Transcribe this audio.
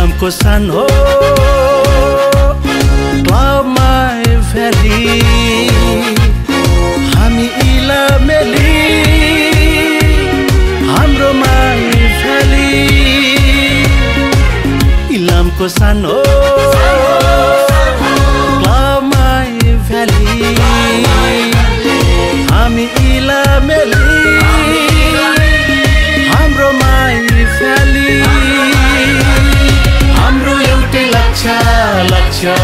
इलामको सान हो। क्लबमाई भ्याली हामी हाम्रो cho